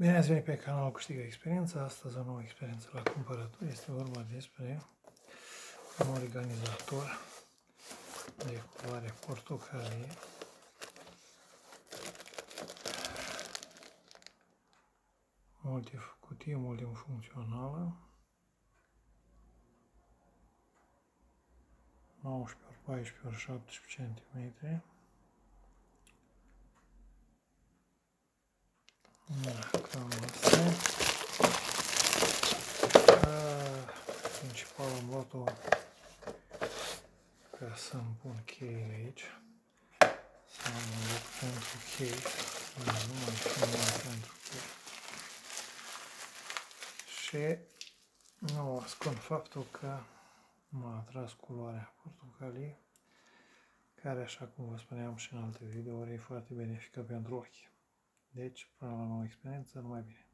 Bine ați venit pe canalul Câștigă Experiența. Astăzi o nouă experiență la cumpărături. Este vorba despre un organizator de culoare portocalie. Multi, cutie multifuncțională. 19 ori 14 ori 17 cm. Da, Principal am luat-o ca să-mi pun cheile aici. Să am un loc pentru chei. Nu, nu mai știu numai pentru chei. Și nu ascund faptul că m-a atras culoarea portocalii, care, așa cum vă spuneam și în alte videouri, e foarte benefică pentru ochi. Deci, până la nouă experiență, numai bine!